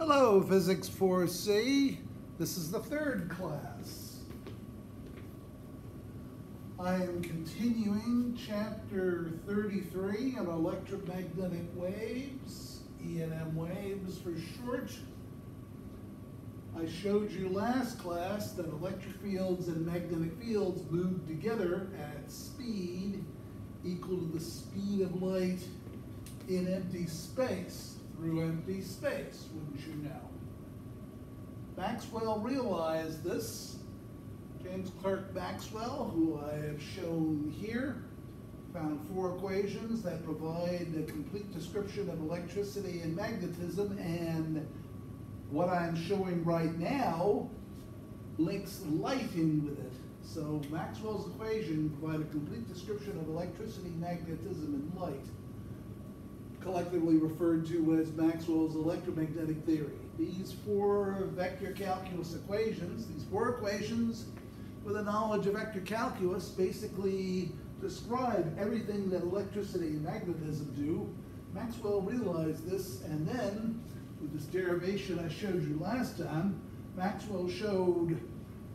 Hello, Physics 4C. This is the third class. I am continuing chapter 33 on electromagnetic waves, E&M waves for short. I showed you last class that electric fields and magnetic fields move together at speed equal to the speed of light in empty space through empty space, wouldn't you know? Maxwell realized this. James Clerk Maxwell, who I have shown here, found four equations that provide a complete description of electricity and magnetism, and what I'm showing right now links light in with it. So Maxwell's equation provide a complete description of electricity, magnetism, and light collectively referred to as Maxwell's electromagnetic theory. These four vector calculus equations, these four equations with a knowledge of vector calculus basically describe everything that electricity and magnetism do. Maxwell realized this and then with this derivation I showed you last time, Maxwell showed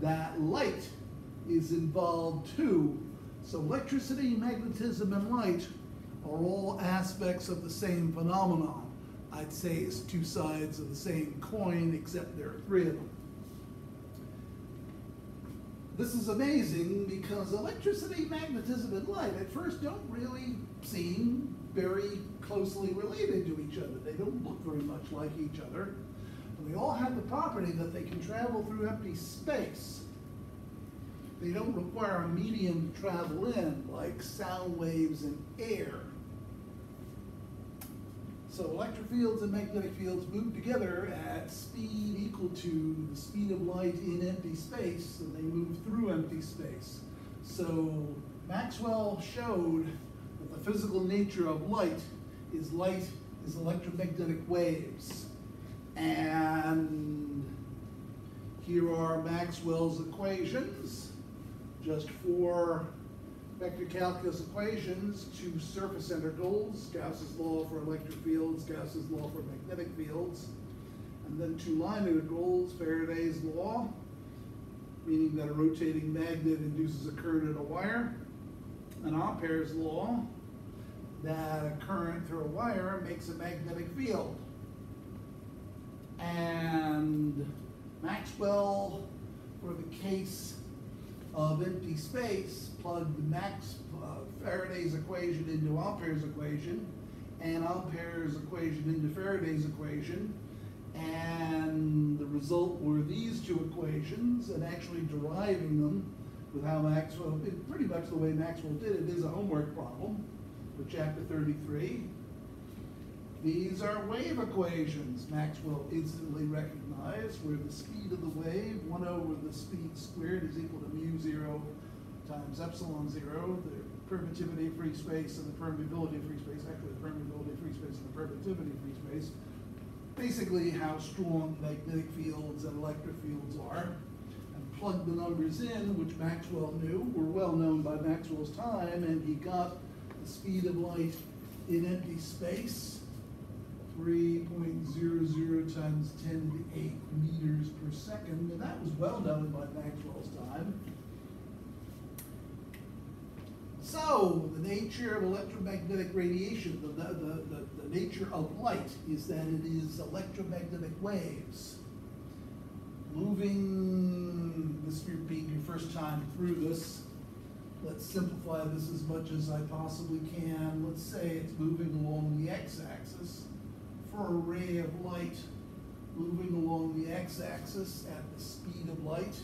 that light is involved too. So electricity, magnetism, and light are all aspects of the same phenomenon. I'd say it's two sides of the same coin, except there are three of them. This is amazing because electricity, magnetism, and light at first don't really seem very closely related to each other. They don't look very much like each other. But they all have the property that they can travel through empty space. They don't require a medium to travel in, like sound waves and air. So electric fields and magnetic fields move together at speed equal to the speed of light in empty space, and they move through empty space. So Maxwell showed that the physical nature of light is light is electromagnetic waves. And here are Maxwell's equations, just four vector calculus equations, two surface integrals, Gauss's law for electric fields, Gauss's law for magnetic fields, and then two line integrals, Faraday's law, meaning that a rotating magnet induces a current in a wire, and Ampere's law, that a current through a wire makes a magnetic field. And Maxwell, for the case of empty space, plugged Max uh, Faraday's equation into Ampere's equation, and Ampere's equation into Faraday's equation, and the result were these two equations, and actually deriving them with how Maxwell, pretty much the way Maxwell did it, is a homework problem for chapter 33. These are wave equations Maxwell instantly recognized, where the speed of the wave, 1 over the speed squared, is equal to mu 0 times epsilon 0, the permittivity of free space and the permeability of free space, actually the permeability of free space and the permittivity of free space, basically how strong magnetic fields and electric fields are, and plugged the numbers in, which Maxwell knew, were well known by Maxwell's time, and he got the speed of light in empty space, 3.00 times 10 to the 8 meters per second, and that was well known by Maxwell's time. So, the nature of electromagnetic radiation, the, the, the, the, nature of light is that it is electromagnetic waves moving, this being your first time through this, let's simplify this as much as I possibly can. Let's say it's moving along the x-axis for a ray of light moving along the x-axis at the speed of light.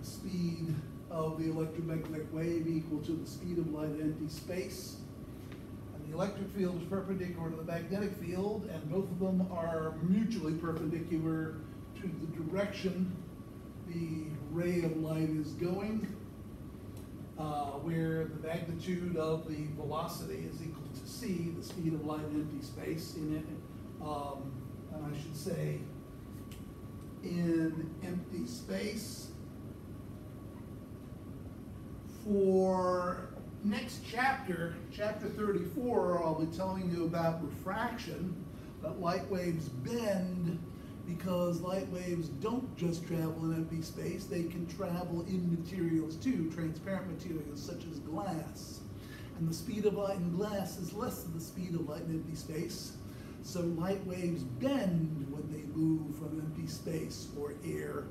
The speed of the electromagnetic wave equal to the speed of light in empty space. And the electric field is perpendicular to the magnetic field, and both of them are mutually perpendicular to the direction the ray of light is going, uh, where the magnitude of the velocity is equal c, the speed of light in empty space, in it, um, and I should say in empty space for next chapter, chapter 34, I'll be telling you about refraction. that light waves bend because light waves don't just travel in empty space, they can travel in materials too, transparent materials such as glass. And the speed of light in glass is less than the speed of light in empty space. So light waves bend when they move from empty space or air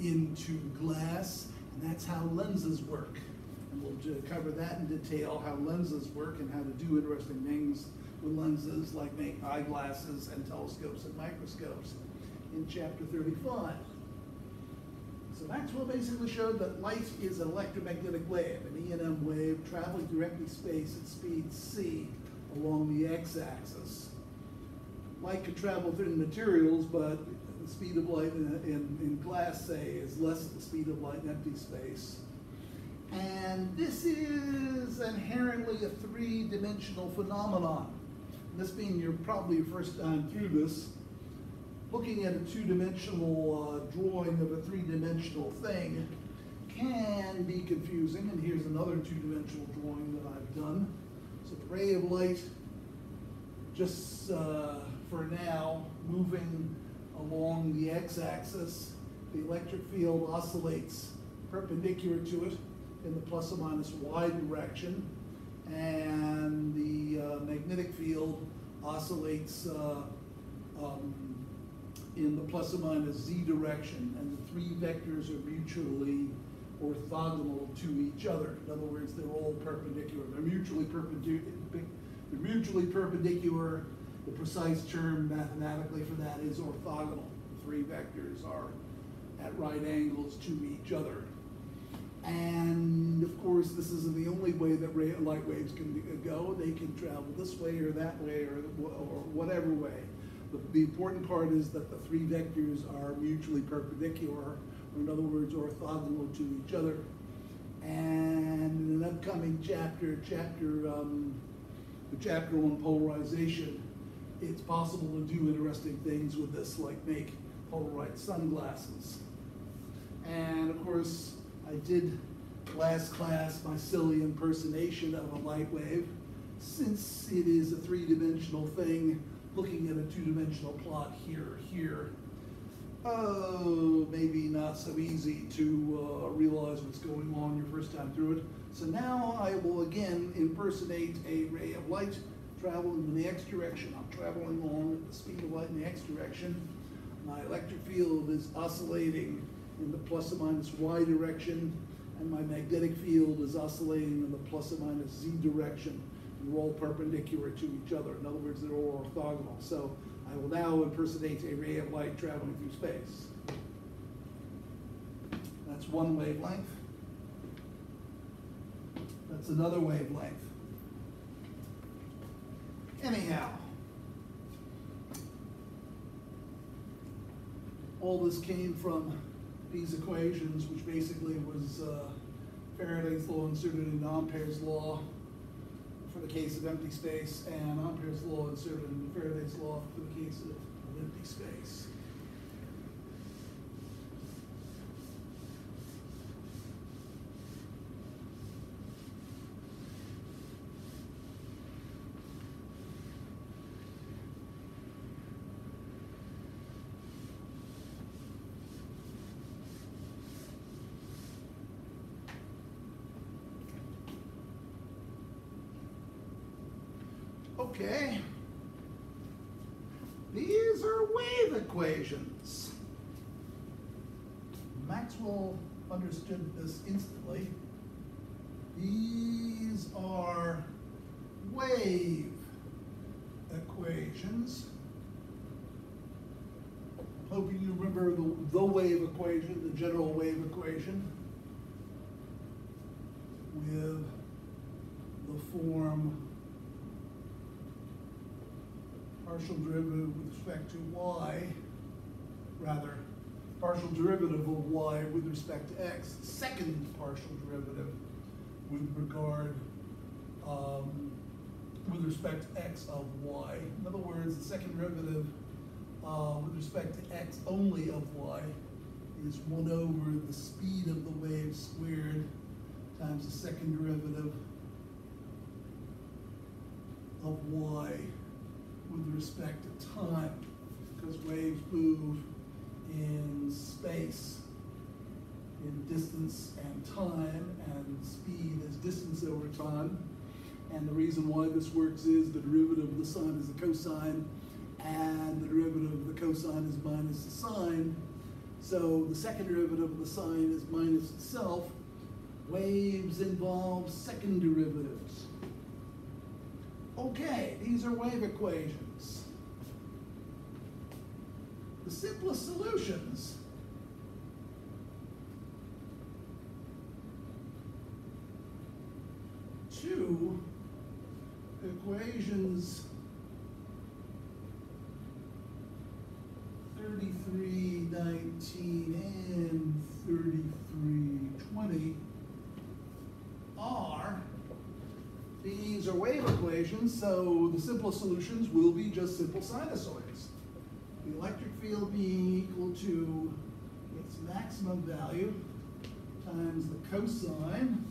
into glass, and that's how lenses work. And we'll cover that in detail, how lenses work and how to do interesting things with lenses like make eyeglasses and telescopes and microscopes in chapter 35. So Maxwell basically showed that light is an electromagnetic wave, an E&M wave traveling through empty space at speed c along the x-axis. Light could travel through materials, but the speed of light in, in, in glass, say, is less than the speed of light in empty space. And this is inherently a three-dimensional phenomenon. This being your probably your first time through this, looking at a two-dimensional uh, drawing of a three-dimensional thing can be confusing. And here's another two-dimensional drawing that I've done. So the ray of light, just uh, for now, moving along the x-axis. The electric field oscillates perpendicular to it in the plus or minus y direction. And the uh, magnetic field oscillates uh, um, in the plus or minus z direction. And the three vectors are mutually orthogonal to each other. In other words, they're all perpendicular. They're mutually perpendicular. They're mutually perpendicular the precise term mathematically for that is orthogonal. The three vectors are at right angles to each other. And of course, this isn't the only way that light waves can go. They can travel this way or that way or, or whatever way. The, the important part is that the three vectors are mutually perpendicular, or in other words, orthogonal to each other. And in an upcoming chapter, chapter um, the chapter on polarization, it's possible to do interesting things with this, like make Polaroid sunglasses. And of course, I did last class my silly impersonation of a light wave. Since it is a three-dimensional thing, looking at a two-dimensional plot here, here, oh, maybe not so easy to uh, realize what's going on your first time through it. So now I will again impersonate a ray of light traveling in the x direction. I'm traveling along at the speed of light in the x direction. My electric field is oscillating in the plus or minus y direction, and my magnetic field is oscillating in the plus or minus z direction. All perpendicular to each other. In other words, they're all orthogonal. So I will now impersonate a ray of light traveling through space. That's one wavelength. That's another wavelength. Anyhow, all this came from these equations, which basically was uh, Faraday's law inserted into Ampere's law for the case of empty space, and Ampere's law inserted into Faraday's law for the case of empty space. Okay. These are wave equations. Maxwell understood this instantly. These are wave equations. Hoping you remember the, the wave equation, the general wave equation, with the form partial derivative with respect to y, rather, partial derivative of y with respect to x, second partial derivative with regard, um, with respect to x of y. In other words, the second derivative uh, with respect to x only of y is 1 over the speed of the wave squared times the second derivative of y with respect to time, because waves move in space, in distance and time, and speed is distance over time. And the reason why this works is the derivative of the sine is the cosine, and the derivative of the cosine is minus the sine. So the second derivative of the sine is minus itself. Waves involve second derivatives. Okay, these are wave equations. The simplest solutions to equations 3319 and 3320 equations, so the simplest solutions will be just simple sinusoids. The electric field being equal to its maximum value times the cosine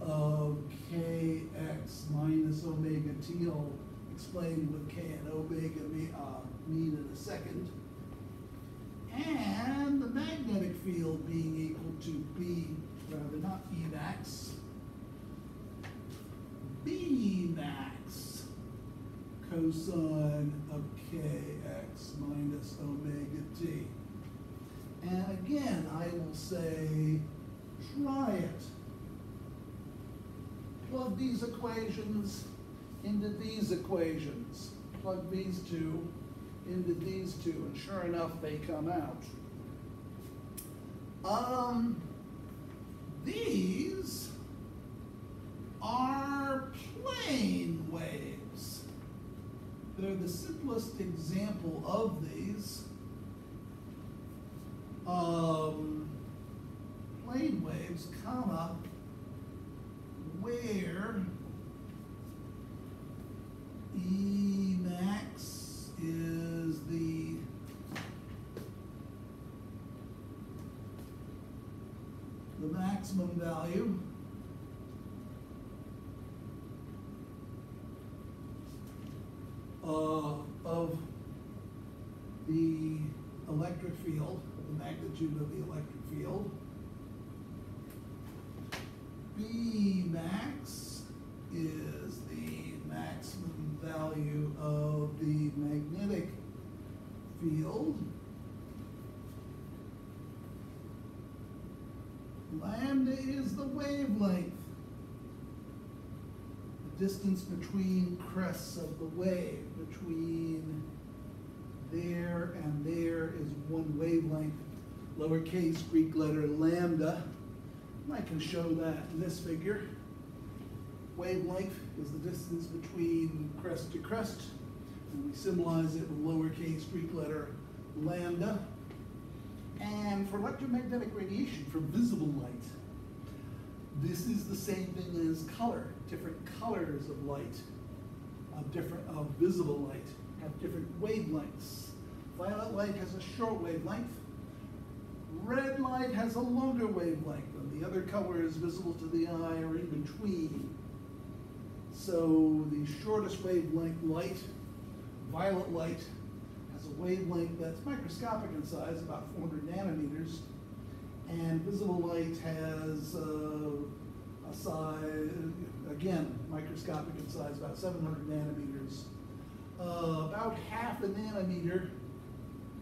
of kx minus omega t. I'll explain what k and omega me- uh, mean in a second. And the magnetic field being equal to B, rather not E max, B max cosine of kx minus omega t. And again, I will say, try it. Plug these equations into these equations. Plug these two into these two, and sure enough, they come out. Um, these are plane waves. They're the simplest example of these. Um, plane waves, comma, where E max is the the maximum value uh, of the electric field, the magnitude of the electric field. B max is the maximum value of the magnetic field. Lambda is the wavelength. Distance between crests of the wave, between there and there is one wavelength, lowercase Greek letter lambda. I can show that in this figure. Wavelength is the distance between crest to crest, and we symbolize it with lowercase Greek letter lambda. And for electromagnetic radiation, for visible light, this is the same thing as color. Different colors of light, of different of visible light, have different wavelengths. Violet light has a short wavelength. Red light has a longer wavelength, and the other colors visible to the eye are in between. So the shortest wavelength light, violet light, has a wavelength that's microscopic in size, about 400 nanometers, and visible light has uh, a size, again, microscopic in size, about 700 nanometers. Uh, about half a nanometer,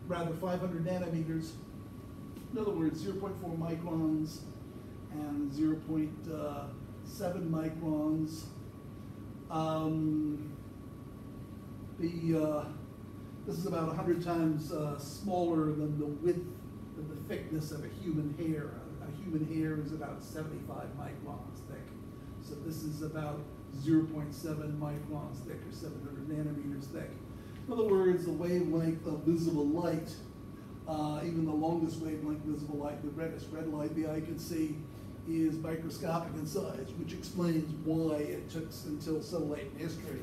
rather 500 nanometers, in other words, 0.4 microns and 0.7 microns. Um, the, uh, this is about 100 times uh, smaller than the width, thickness of a human hair. A, human hair is about 75 microns thick. So this is about 0.7 microns thick or 700 nanometers thick. In other words, the wavelength of visible light, uh, even the longest wavelength visible light, the reddest red light the eye can see, is microscopic in size, which explains why it took until so late in history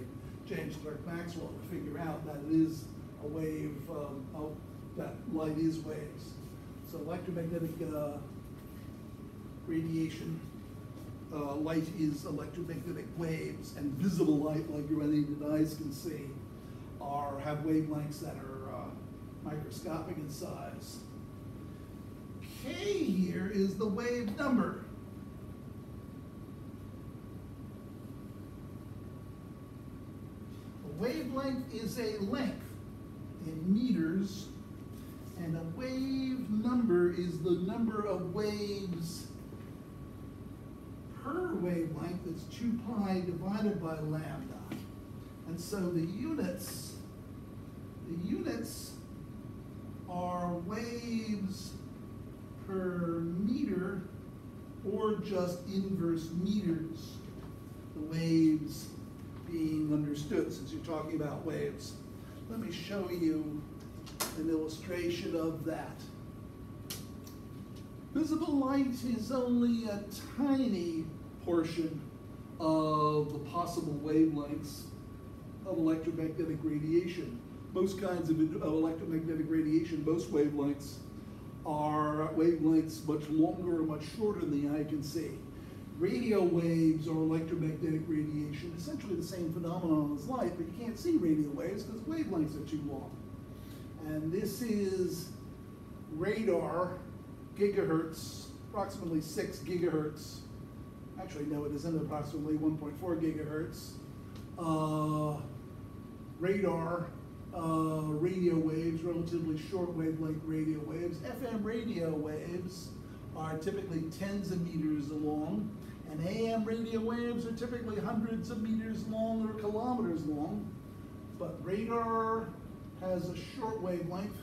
James Clerk Maxwell to figure out that it is a wave, um, of, that light is waves. So electromagnetic uh, radiation, uh, light is electromagnetic waves, and visible light, like your unaided eyes can see, are, have wavelengths that are uh, microscopic in size. K here is the wave number. A wavelength is a length in meters, and a wave number is the number of waves per wavelength, that's 2 pi divided by lambda. And so the units, the units are waves per meter or just inverse meters. The waves being understood since you're talking about waves. Let me show you an illustration of that. Visible light is only a tiny portion of the possible wavelengths of electromagnetic radiation. Most kinds of, electromagnetic radiation, most wavelengths are wavelengths much longer or much shorter than the eye can see. Radio waves or electromagnetic radiation, essentially the same phenomenon as light, but you can't see radio waves because wavelengths are too long. And this is radar gigahertz, approximately six gigahertz. Actually, no, it isn't approximately 1.4 gigahertz. Uh, radar uh, radio waves, relatively short wavelength radio waves. FM radio waves are typically tens of meters long, and AM radio waves are typically hundreds of meters long or kilometers long. But radar has a short wavelength.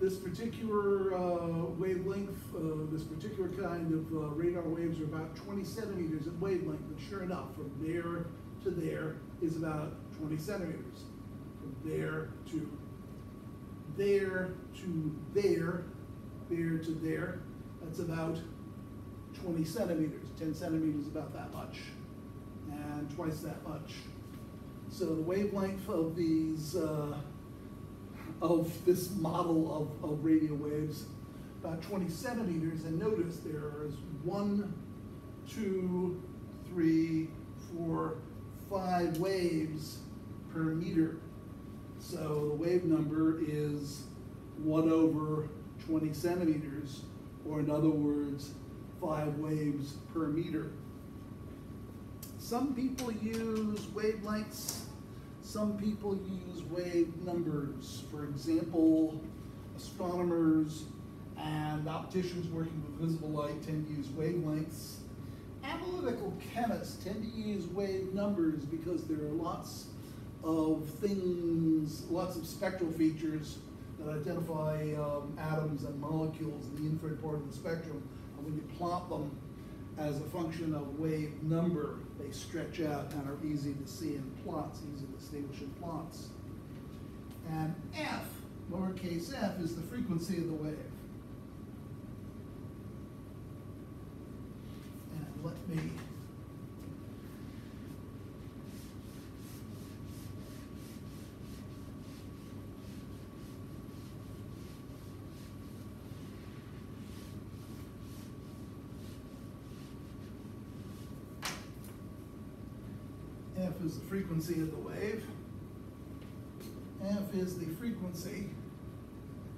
This particular uh, wavelength, uh, this particular kind of uh, radar waves are about 20 centimeters in wavelength, but sure enough, from there to there is about 20 centimeters. From there to there to there, there to there, that's about 20 centimeters. 10 centimeters is about that much, and twice that much. So the wavelength of these, uh, of this model of, of radio waves, about 20 centimeters, and notice there is one, two, three, four, five waves per meter. So the wave number is one over 20 centimeters, or in other words, five waves per meter. Some people use wavelengths, some people use wave numbers. For example, astronomers and opticians working with visible light tend to use wavelengths. Analytical chemists tend to use wave numbers because there are lots of things, lots of spectral features that identify um, atoms and molecules in the infrared part of the spectrum. And when you plot them as a function of wave number, they stretch out and are easy to see in plots, easy to distinguish in plots. And f, lowercase f, is the frequency of the wave. And let me F is the frequency of the wave. F is the frequency,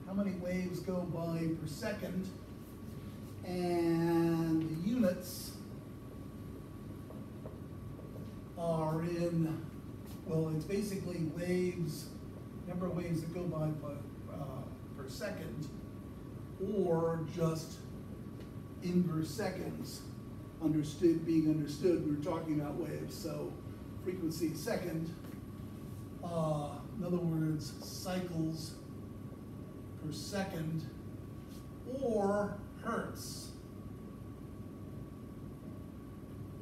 how many waves go by per second, and the units are in, well, it's basically waves, number of waves that go by per, uh, per second, or just inverse seconds understood, being understood, we were talking about waves, so frequency second, uh, in other words, cycles per second, or hertz,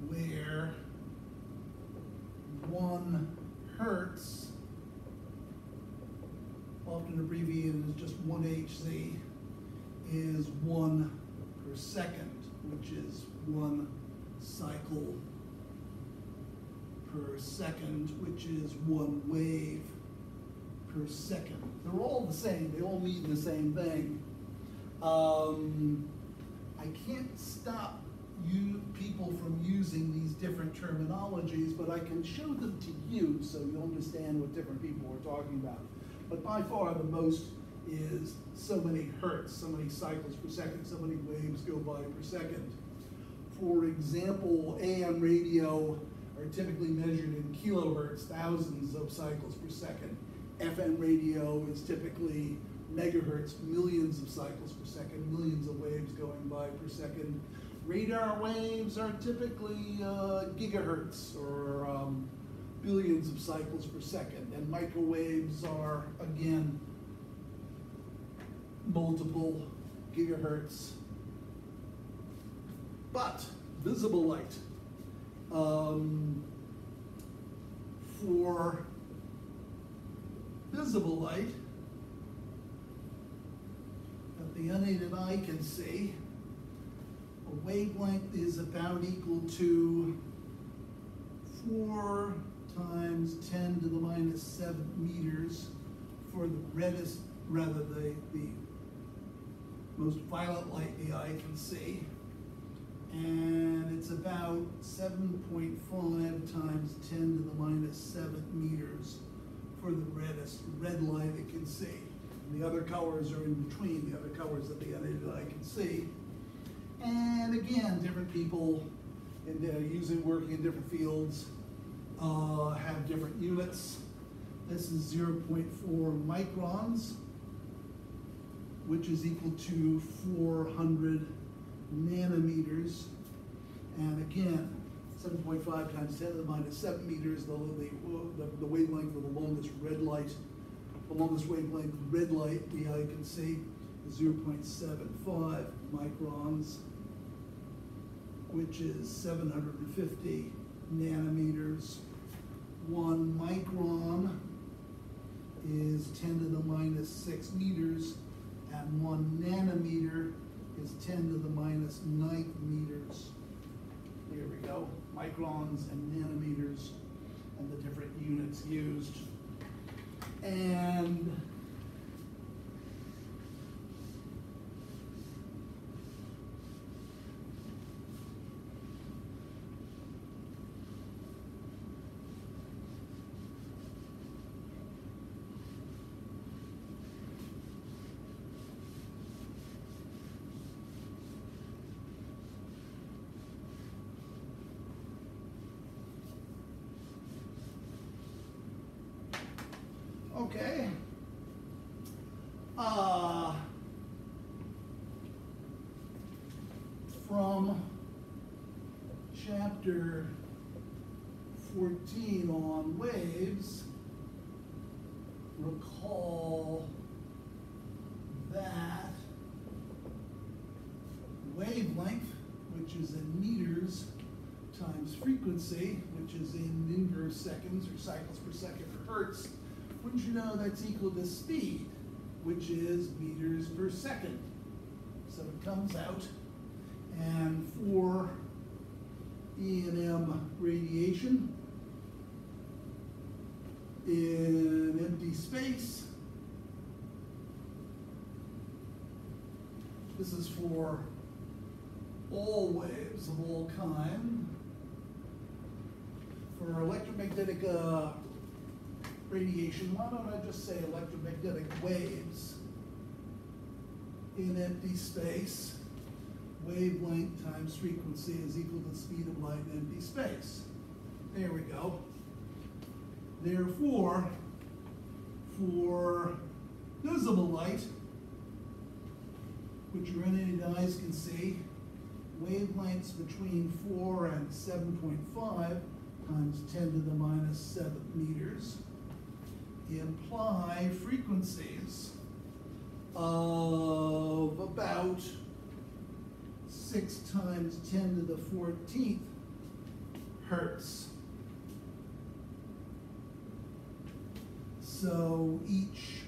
where one hertz, often abbreviated as just one HZ, is one per second, which is one cycle per second, which is one wave per second. They're all the same, they all mean the same thing. Um, I can't stop you, people from using these different terminologies, but I can show them to you so you understand what different people are talking about. But by far the most is so many hertz, so many cycles per second, so many waves go by per second. For example, AM radio are typically measured in kilohertz, thousands of cycles per second. FM radio is typically megahertz, millions of cycles per second, millions of waves going by per second. Radar waves are typically uh, gigahertz or um, billions of cycles per second. And microwaves are, again, multiple gigahertz. But visible light, um, for visible light that the unaided eye can see, a wavelength is about equal to four times 10 to the minus 7 meters for the reddest, rather the, the most violet light the eye can see. And it's about 7.5 times 10 to the minus 7 meters for the reddest red light it can see. And the other colors are in between, the other colors that the eye can see. And again, different people in, uh, using working in different fields uh, have different units. This is 0.4 microns, which is equal to 400 nanometers. And again, 7.5 times 10 to the minus 7 meters, the, the, the wavelength of the longest red light, the longest wavelength red light the eye can see is 0.75 microns, which is 750 nanometers. One micron is 10 to the minus 6 meters, and one nanometer is 10 to the minus 9 meters. Here we go, microns and nanometers and the different units used. And Okay. Uh, from chapter 14 on waves, recall that wavelength, which is in meters, times frequency, which is in inverse seconds or cycles per second or hertz, wouldn't you know that's equal to speed, which is meters per second. So it comes out, and for E and M radiation in empty space, this is for all waves of all kind. For electromagnetic uh, radiation, why don't I just say electromagnetic waves in empty space? Wavelength times frequency is equal to the speed of light in empty space. There we go. Therefore, for visible light, which unaided eyes can see, wavelengths between 4 and 7.5 times 10 to the minus 7 meters imply frequencies of about 6 times 10 to the 14th hertz. So each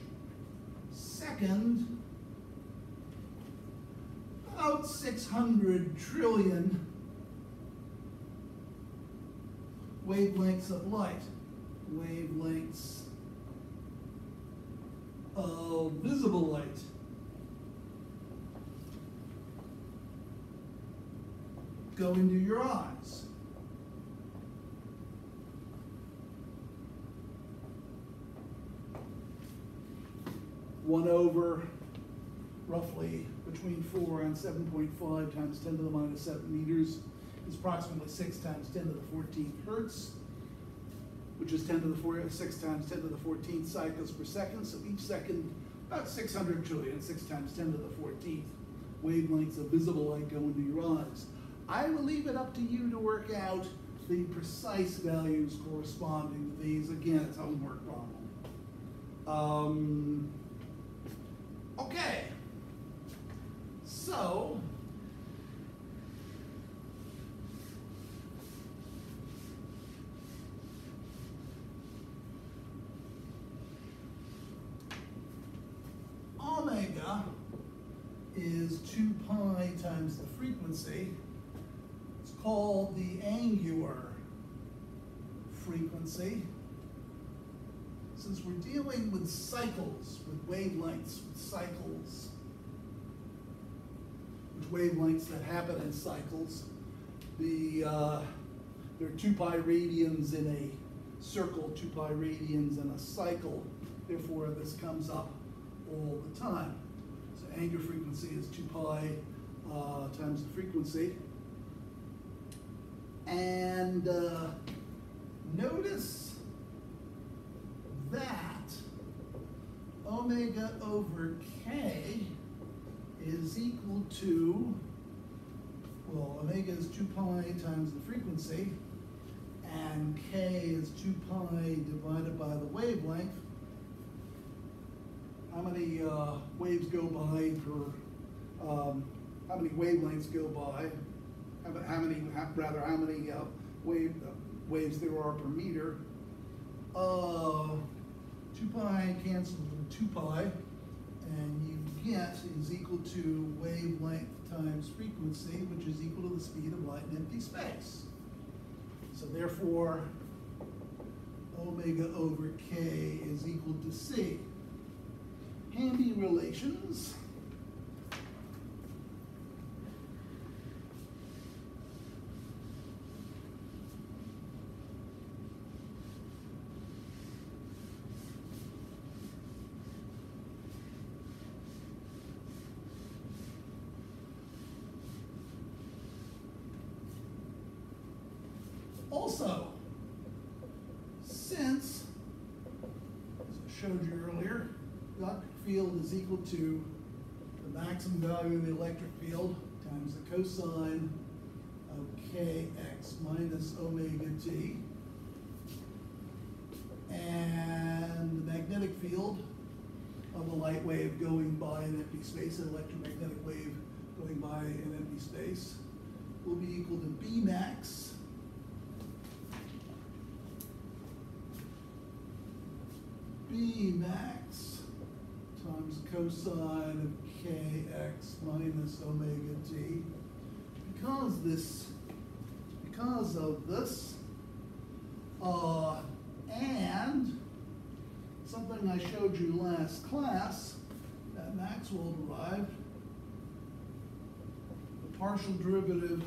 second, about 600 trillion wavelengths of light, wavelengths of visible light. Go into your eyes. One over roughly between four and seven point five times ten to the minus seven meters is approximately six times ten to the fourteenth hertz, which is ten to the four, six times ten to the fourteenth cycles per second. So each second, about six hundred trillion, six times ten to the fourteenth wavelengths of visible light go into your eyes. I will leave it up to you to work out the precise values corresponding to these. Again, it's a homework problem. Um, okay. So, omega is 2 pi times the frequency. Called the angular frequency. Since we're dealing with cycles, with wavelengths, with cycles, with wavelengths that happen in cycles, the, uh, there are 2 pi radians in a circle, 2 pi radians in a cycle. Therefore, this comes up all the time. So angular frequency is 2 pi uh, times the frequency. And uh, notice that omega over k is equal to, well, omega is 2 pi times the frequency, and k is 2 pi divided by the wavelength. How many uh, waves go by per, um, how many wavelengths go by, how, many, how, rather, how many uh, wave, uh, waves there are per meter. Uh, 2 pi cancels with 2 pi, and you get is equal to wavelength times frequency, which is equal to the speed of light in empty space. So therefore, omega over k is equal to c handy relations. Also, since, as I showed you earlier, the electric field is equal to the maximum value of the electric field times the cosine of kx minus omega t. And the magnetic field of a light wave going by an empty space, an electromagnetic wave going by an empty space, will be equal to B max B max times cosine of kx minus omega t. Because this, because of this, uh, and something I showed you last class that Maxwell derived, the partial derivative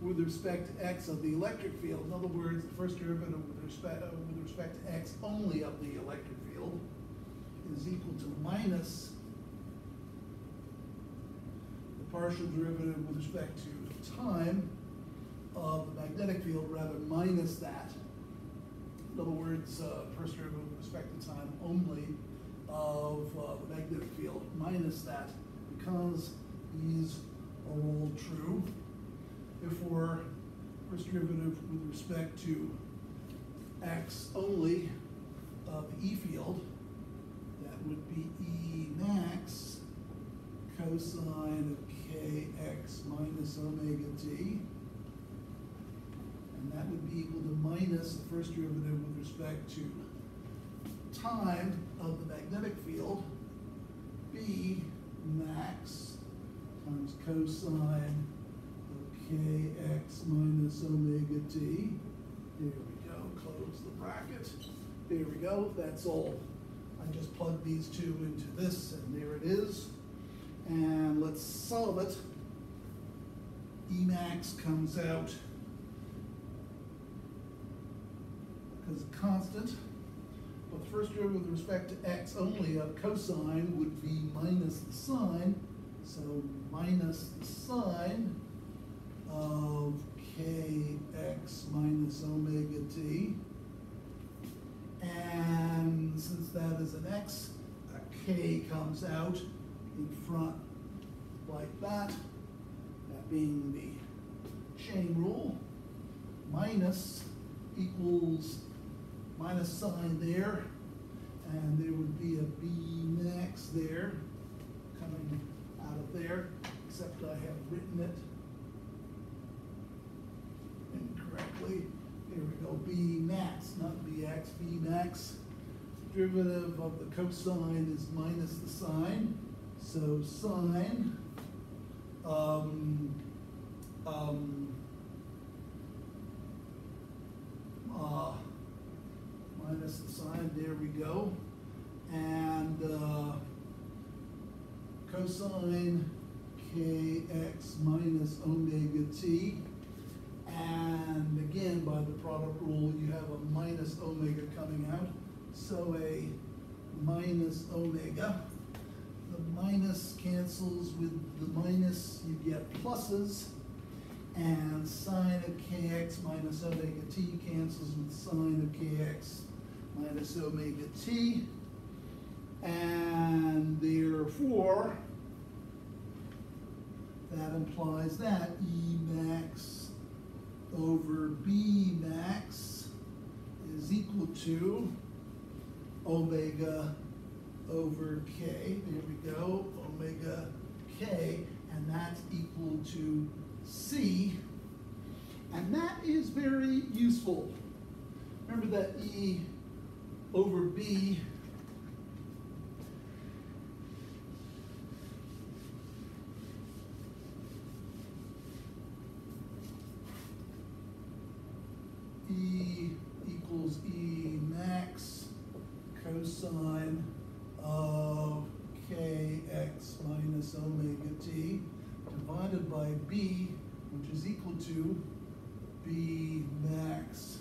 with respect to x of the electric field. In other words, the first derivative with respect, with respect to x only of the electric is equal to minus the partial derivative with respect to time of the magnetic field, rather minus that. In other words, uh, first derivative with respect to time only of uh, the magnetic field minus that because these are all true. Therefore, first derivative with respect to x only of E field, that would be E max cosine of kx minus omega t. And that would be equal to minus the first derivative with respect to time of the magnetic field, B max times cosine of kx minus omega t. There we go, close the bracket. There we go, that's all. I just plugged these two into this, and there it is. And let's solve it. Emax comes out because it's constant. But the first derivative with respect to x only of cosine would be minus the sine. So minus the sine of kx minus omega t. And since that is an x, a k comes out in front like that, that being the chain rule, minus equals minus sign there, and there would be a b max there coming out of there, except I have written it incorrectly. Here we go, b max, not bx, b max. Derivative of the cosine is minus the sine, so sine, um, um, uh, minus the sine, there we go. And uh, cosine kx minus omega t. And again, by the product rule, you have a minus omega coming out. So a minus omega. The minus cancels with the minus, you get pluses. And sine of kx minus omega t cancels with sine of kx minus omega t. And therefore, that implies that E max over B max is equal to omega over k. There we go, omega k, and that's equal to c. And that is very useful. Remember that E over B E equals E max cosine of kx minus omega t divided by b, which is equal to b max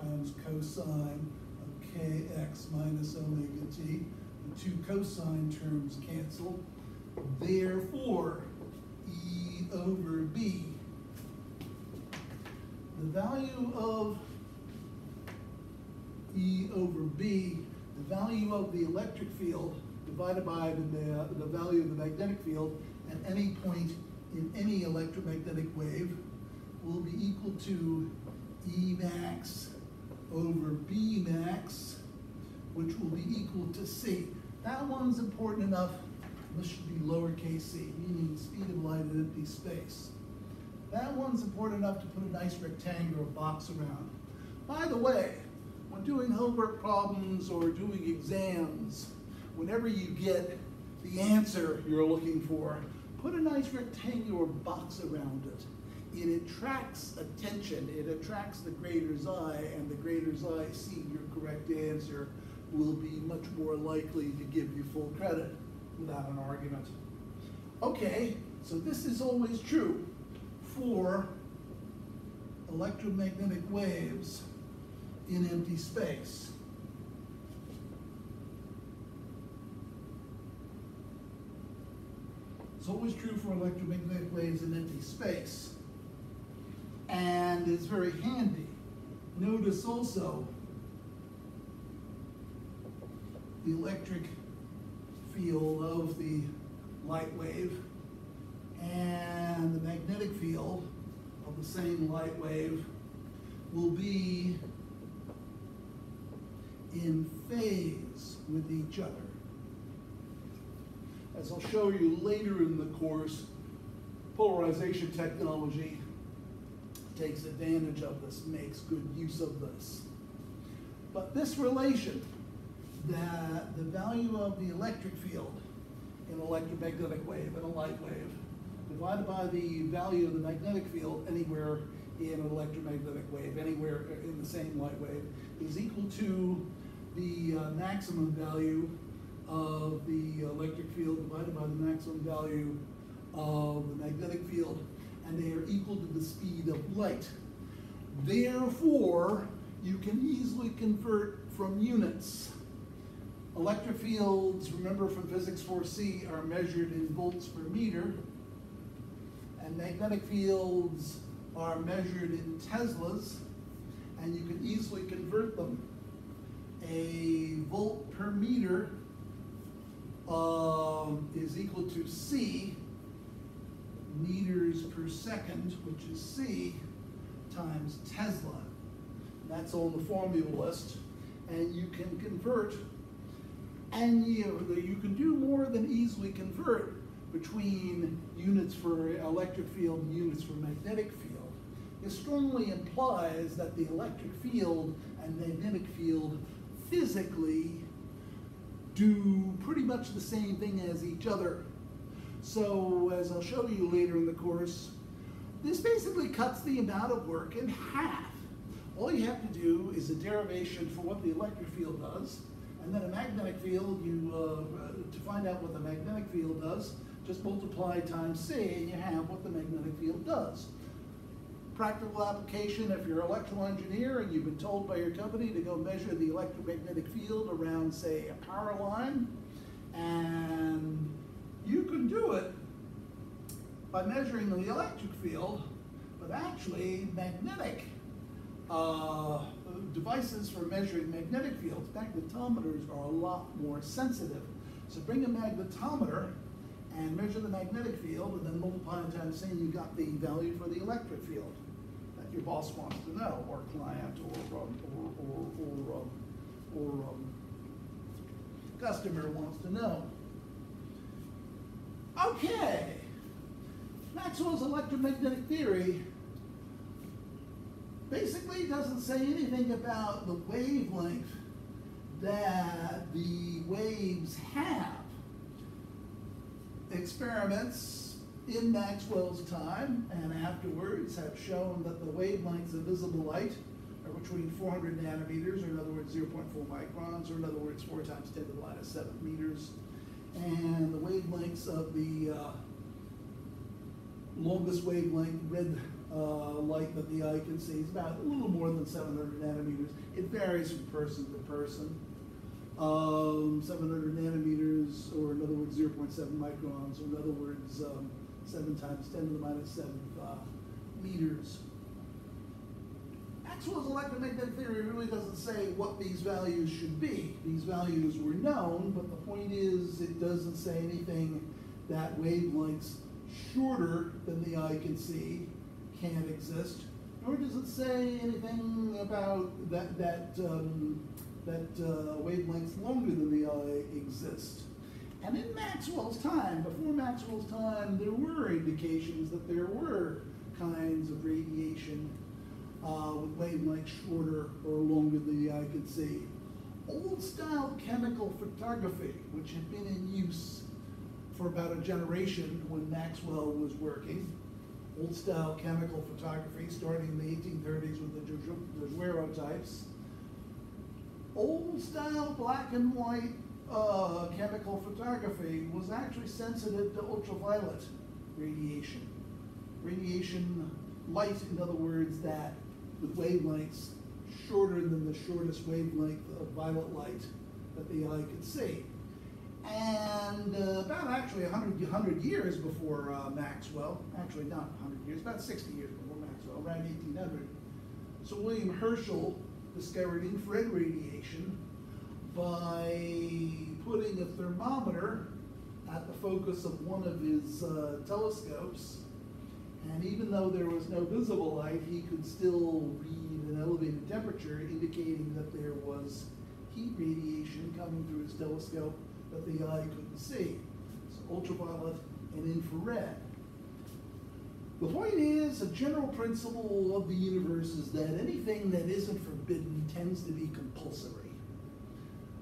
times cosine of kx minus omega t. The two cosine terms cancel. Therefore, E over B the value of E over B, the value of the electric field divided by the, the value of the magnetic field at any point in any electromagnetic wave will be equal to E max over B max, which will be equal to C. That one's important enough, this should be lowercase c, meaning speed of light in empty space. That one's important enough to put a nice rectangular box around. By the way, when doing homework problems or doing exams, whenever you get the answer you're looking for, put a nice rectangular box around it. It attracts attention, it attracts the grader's eye, and the grader's eye seeing your correct answer will be much more likely to give you full credit without an argument. Okay, so this is always true for electromagnetic waves in empty space. It's always true for electromagnetic waves in empty space. And it's very handy. Notice also the electric field of the light wave and the magnetic field of the same light wave will be in phase with each other. As I'll show you later in the course, polarization technology takes advantage of this, makes good use of this. But this relation, that the value of the electric field in an electromagnetic wave and a light wave divided by the value of the magnetic field anywhere in an electromagnetic wave, anywhere in the same light wave, is equal to the uh, maximum value of the electric field divided by the maximum value of the magnetic field. and they are equal to the speed of light. Therefore, you can easily convert from units. Electric fields, remember from physics 4C, are measured in volts per meter. And magnetic fields are measured in Teslas, and you can easily convert them. A volt per meter um, is equal to C meters per second, which is C, times Tesla. That's on the formula list. And you can convert, and you, you can do more than easily convert between units for electric field and units for magnetic field. It strongly implies that the electric field and magnetic field physically do pretty much the same thing as each other. So as I'll show you later in the course, this basically cuts the amount of work in half. All you have to do is a derivation for what the electric field does, and then a magnetic field, you, uh, to find out what the magnetic field does, just multiply times C and you have what the magnetic field does. Practical application, if you're an electrical engineer and you've been told by your company to go measure the electromagnetic field around, say, a power line, and you can do it by measuring the electric field, but actually magnetic uh, devices for measuring magnetic fields, magnetometers are a lot more sensitive. So bring a magnetometer and measure the magnetic field and then multiply it times saying you got the value for the electric field that your boss wants to know, or client, or, um, or, or, or, or um, customer wants to know. Okay, Maxwell's electromagnetic theory basically it doesn't say anything about the wavelength that the waves have. Experiments in Maxwell's time and afterwards have shown that the wavelengths of visible light are between 400 nanometers, or in other words, 0.4 microns, or in other words, 4 times 10 to the minus 7 meters. And the wavelengths of the uh, longest wavelength red uh, light that the eye can see is about a little more than 700 nanometers. It varies from person to person. Um, 700 nanometers, or in other words, 0.7 microns, or in other words, um, 7 times 10 to the minus 7 uh, meters. Maxwell's electromagnetic theory really doesn't say what these values should be. These values were known, but the point is it doesn't say anything that wavelengths shorter than the eye can see can't exist, nor does it say anything about that, that, um, that uh, wavelengths longer than the eye exist. And in Maxwell's time, before Maxwell's time, there were indications that there were kinds of radiation uh, with wavelengths shorter or longer than the eye could see. Old style chemical photography, which had been in use for about a generation when Maxwell was working, old style chemical photography starting in the 1830s with the daguerreotypes. Old style black and white uh, chemical photography was actually sensitive to ultraviolet radiation. Radiation, light, in other words, that with wavelengths shorter than the shortest wavelength of violet light that the eye could see. And uh, about actually 100, 100 years before uh, Maxwell, actually not 100 years, about 60 years before Maxwell, around 1800, so William Herschel discovered infrared radiation by putting a thermometer at the focus of one of his uh, telescopes. And even though there was no visible light, he could still read an elevated temperature, indicating that there was heat radiation coming through his telescope that the eye couldn't see. So ultraviolet and infrared. The point is, a general principle of the universe is that anything that isn't forbidden tends to be compulsory.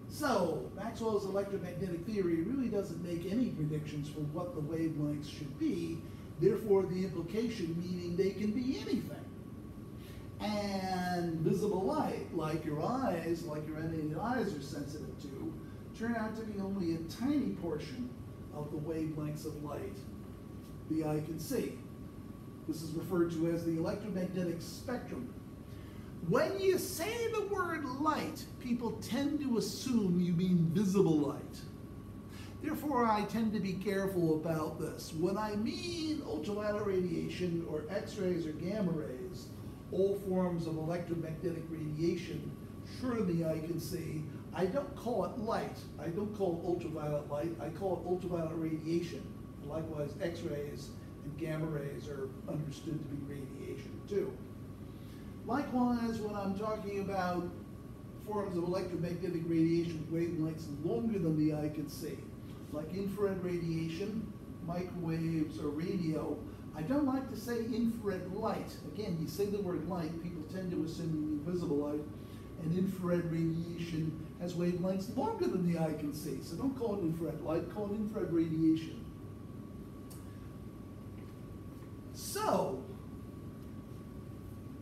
So, Maxwell's electromagnetic theory really doesn't make any predictions for what the wavelengths should be, therefore the implication meaning they can be anything. And visible light, like your eyes, like your any eyes are sensitive to, turn out to be only a tiny portion of the wavelengths of light the eye can see. This is referred to as the electromagnetic spectrum. When you say the word light, people tend to assume you mean visible light. Therefore, I tend to be careful about this. When I mean ultraviolet radiation or X-rays or gamma rays, all forms of electromagnetic radiation, sure the eye can see, I don't call it light. I don't call it ultraviolet light. I call it ultraviolet radiation. Likewise, X-rays and gamma rays are understood to be radiation too. Likewise, when I'm talking about forms of electromagnetic radiation with wavelengths longer than the eye can see, like infrared radiation, microwaves, or radio, I don't like to say infrared light. Again, you say the word light, people tend to assume you mean visible light, and infrared radiation has wavelengths longer than the eye can see. So don't call it infrared light, call it infrared radiation. So,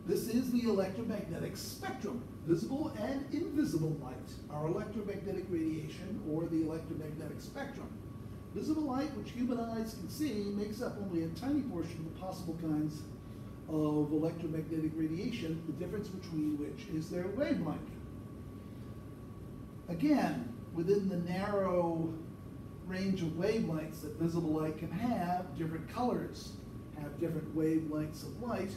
this is the electromagnetic spectrum, visible and invisible light, our electromagnetic radiation or the electromagnetic spectrum. Visible light, which human eyes can see, makes up only a tiny portion of the possible kinds of electromagnetic radiation, the difference between which is their wavelength. Again, within the narrow range of wavelengths that visible light can have, different colors have different wavelengths of light.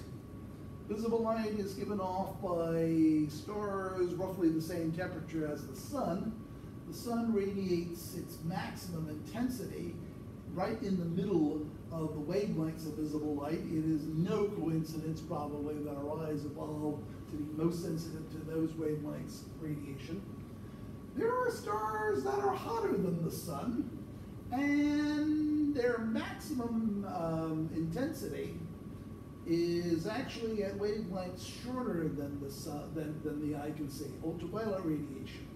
Visible light is given off by stars roughly the same temperature as the sun. The sun radiates its maximum intensity right in the middle of the wavelengths of visible light. It is no coincidence, probably, that our eyes evolved to be most sensitive to those wavelengths of radiation. There are stars that are hotter than the sun, and their maximum um, intensity is actually at wavelengths shorter than the sun, than, than the eye can see, ultraviolet radiation.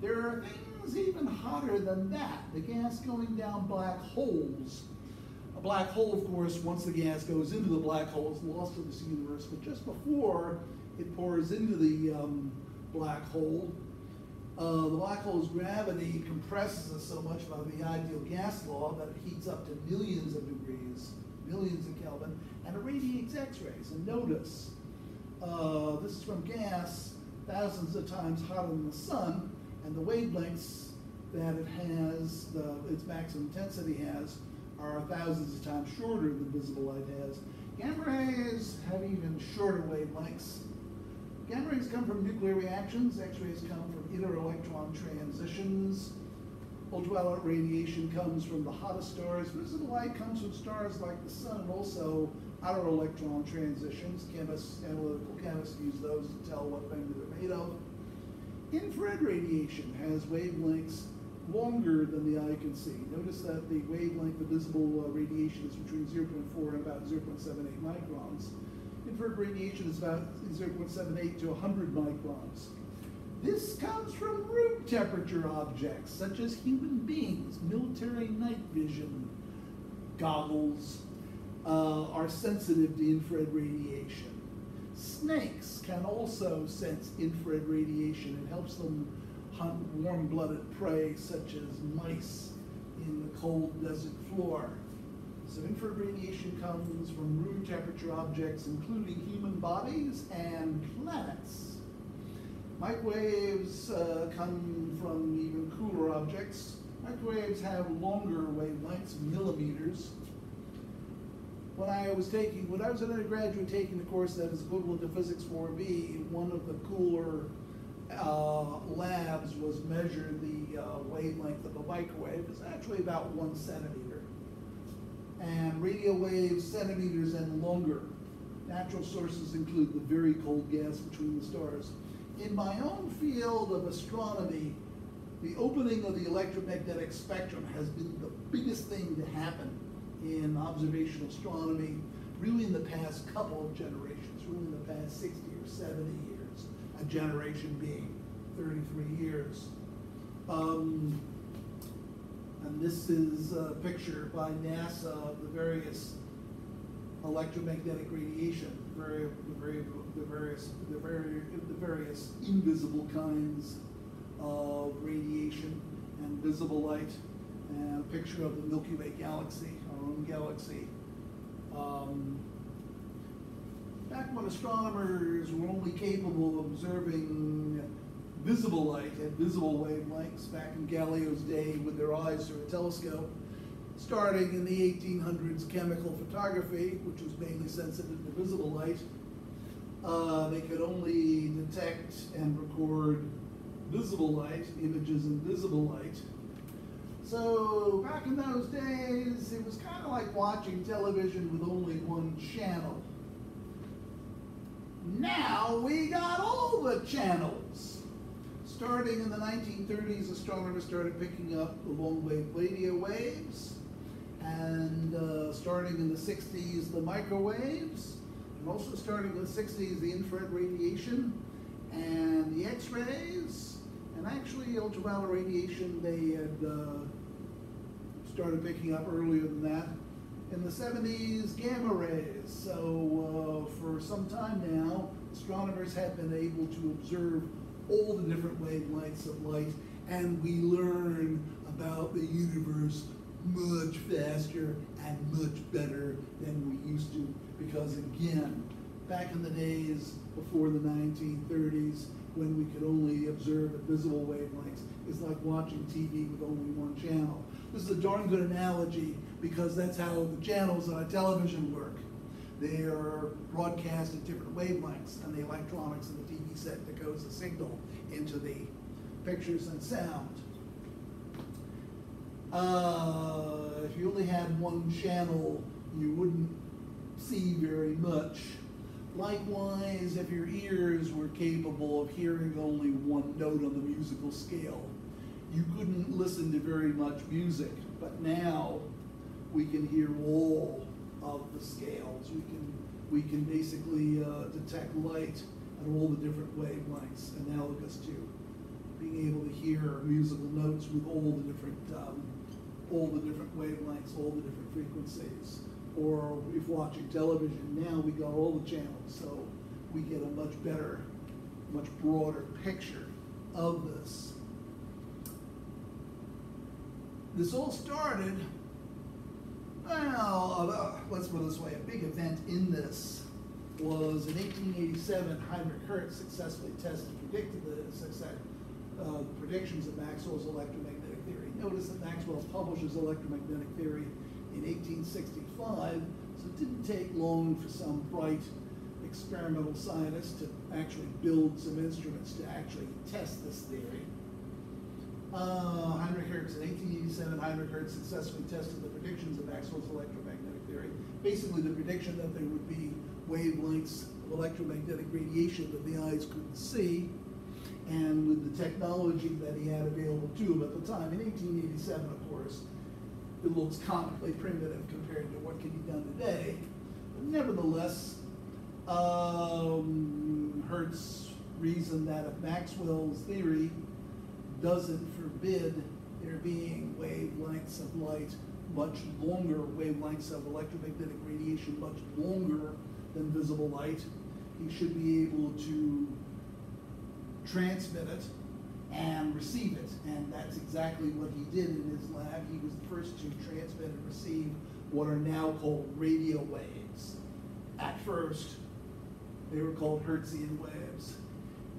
There are things even hotter than that, the gas going down black holes. A black hole, of course, once the gas goes into the black hole, is lost to this universe, but just before it pours into the um, black hole, uh, the black hole's gravity compresses it so much by the ideal gas law that it heats up to millions of degrees, millions of Kelvin, and it radiates X-rays. And notice, uh, this is from gas thousands of times hotter than the sun, and the wavelengths that it has, the, its maximum intensity has, are thousands of times shorter than visible light has. Gamma rays have even shorter wavelengths. Gamma rays come from nuclear reactions, X-rays come from inner-electron transitions. Ultraviolet radiation comes from the hottest stars. Visible light comes from stars like the sun and also outer electron transitions. Chemists, analytical chemists use those to tell what things they're made of. Infrared radiation has wavelengths longer than the eye can see. Notice that the wavelength of visible uh, radiation is between 0.4 and about 0.78 microns. Infrared radiation is about 0.78 to 100 microns. This comes from room temperature objects, such as human beings, military night vision goggles uh, are sensitive to infrared radiation. Snakes can also sense infrared radiation. It helps them hunt warm-blooded prey, such as mice in the cold desert floor. So infrared radiation comes from room temperature objects, including human bodies and planets. Microwaves uh, come from even cooler objects. Microwaves have longer wavelengths, millimeters. When I was taking, when I was an undergraduate taking a course that is equivalent to Physics 4B, one of the cooler uh, labs was measure the uh, wavelength of a microwave. It's actually about one centimeter. And radio waves, centimeters and longer. Natural sources include the very cold gas between the stars in my own field of astronomy, the opening of the electromagnetic spectrum has been the biggest thing to happen in observational astronomy, really in the past couple of generations, really in the past 60 or 70 years, a generation being 33 years. Um, and this is a picture by NASA of the various electromagnetic radiation, very, very, the various, the very, the various invisible kinds of radiation and visible light, and a picture of the Milky Way galaxy, our own galaxy. Um, back when astronomers were only capable of observing visible light at visible wavelengths, back in Galileo's day with their eyes through a telescope, starting in the 1800s, chemical photography, which was mainly sensitive to visible light, uh, they could only detect and record visible light, images in visible light. So back in those days, it was kind of like watching television with only one channel. Now we got all the channels. Starting in the 1930s, astronomers started picking up the long-wave radio waves, and uh, starting in the 60s, the microwaves, and also starting in the 60s, the infrared radiation and the X-rays, and actually ultraviolet radiation they had uh, started picking up earlier than that. In the 70s, gamma rays. So uh, for some time now, astronomers have been able to observe all the different wavelengths of light, and we learn about the universe much faster and much better than we used to. Because again, back in the days before the 1930s, when we could only observe at visible wavelengths, it's like watching TV with only one channel. This is a darn good analogy because that's how the channels on a television work. They are broadcast at different wavelengths, and the electronics in the TV set decodes the signal into the pictures and sound. Uh, if you only had one channel, you wouldn't see very much. Likewise, if your ears were capable of hearing only one note on the musical scale, you couldn't listen to very much music. But now we can hear all of the scales. We can we can basically uh, detect light at all the different wavelengths, analogous to being able to hear musical notes with all the different um, all the different wavelengths, all the different frequencies. Or if watching television, now we got all the channels, so we get a much better, much broader picture of this. This all started, well, uh, let's put it this way, a big event in this was in 1887, Heinrich Hertz successfully tested, predicted the success, uh, predictions of Maxwell's electromagnetic theory. Notice that Maxwell publishes electromagnetic theory in 1865, so it didn't take long for some bright experimental scientist to actually build some instruments to actually test this theory. Uh, Heinrich Hertz, in 1887, Heinrich Hertz successfully tested the predictions of Maxwell's electromagnetic theory. Basically, the prediction that there would be wavelengths of electromagnetic radiation that the eyes couldn't see, and with the technology that he had available to him at the time, in 1887, of course, it looks comically primitive compared to what can be done today. But nevertheless, um, Hertz reasoned that if Maxwell's theory doesn't forbid there being wavelengths of light much longer, wavelengths of electromagnetic radiation much longer than visible light, he should be able to transmit it and receive it. And that's exactly what he did in his lab. He was the first to transmit and receive what are now called radio waves. At first, they were called Hertzian waves.